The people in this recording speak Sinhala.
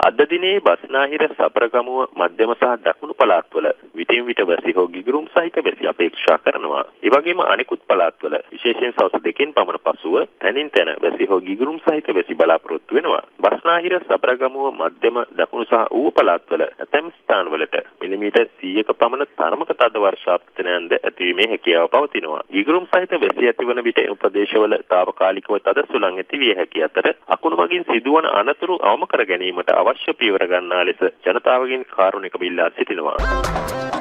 අද දිනේ බස්නාහිර සබරගමුව මධ්‍යම සහ දකුණු පළාත්වල විටින් විට වැසි හෝ ගිගුරුම් සහිත වැසි අපේක්ෂා කරනවා. ඒ වගේම අනිකුත් පළාත්වල විශේෂයෙන් සවස් දෙකෙන් පමණ පසුව තැනින් තැන වැසි හෝ ගිගුරුම් සහිත වැසි බලාපොරොත්තු වෙනවා. බස්නාහිර සබරගමුව මධ්‍යම දකුණු සහ ඌව පළාත්වල ඇතැම් ස්ථානවලට මිලිමීටර් 100ක පමණ තරමක තද වර්ෂාපතනයන්ද ඇතිවීමේ හැකියාව පවතිනවා. ගිගුරුම් සහිත වැසි ඇතිවන විට ප්‍රදේශවල తాවකාලිකව තද සුළං ඇති විය හැකි අතර අකුණු මගින් සිදුවන අනතුරු අවම කර ගැනීමට අවශ්‍ය පියවර ගන්නා ලෙස ජනතාවගෙන් කාරුණික බිල්ලා සිටිනවා.